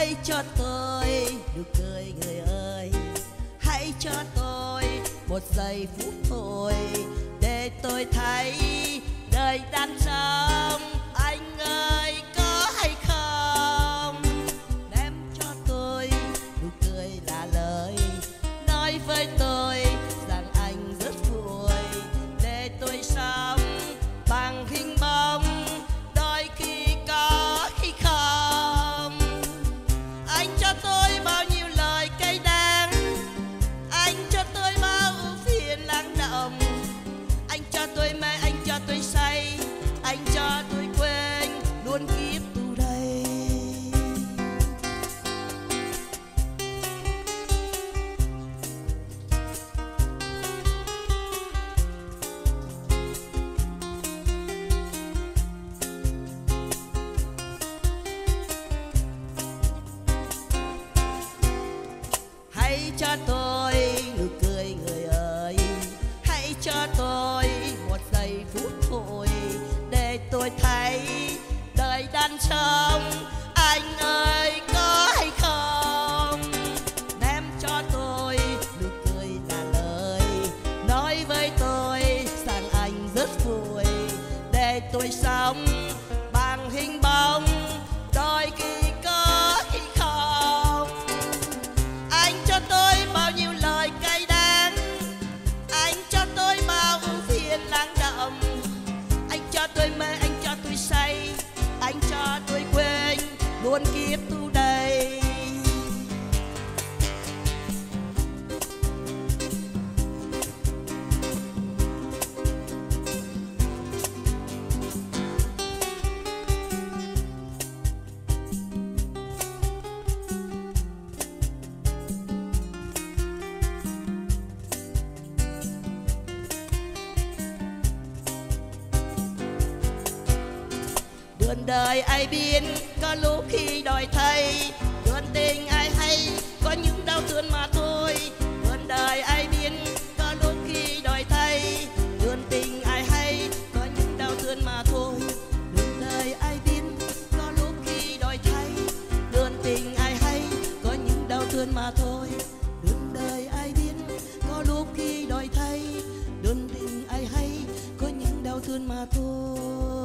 hãy cho tôi nụ cười người ơi. Hãy cho tôi một giây phút thôi để tôi thấy đời đang sống. Anh ơi, có hay không? Đem cho tôi nụ cười là lời nói với tôi. Hãy cho tôi nụ cười người ơi. Hãy cho tôi một giây phút thôi để tôi thấy đời đang sống anh ơi, có hay không? Đem cho tôi nụ cười là lời. Nói với tôi rằng anh rất vui để tôi sống. Kiếp tu đây đường đời ai biết, có lúc khi đòi thay. Đường tình ai hay, có những đau thương mà thôi. Đường đời ai biết, có lúc khi đòi thay. Đường tình ai hay, có những đau thương mà thôi. Đường đời ai biết, có lúc khi đòi thay. Đường tình ai hay, có những đau thương mà thôi. Đường đời ai biết, có lúc khi đòi thay. Đường tình ai hay, có những đau thương mà thôi.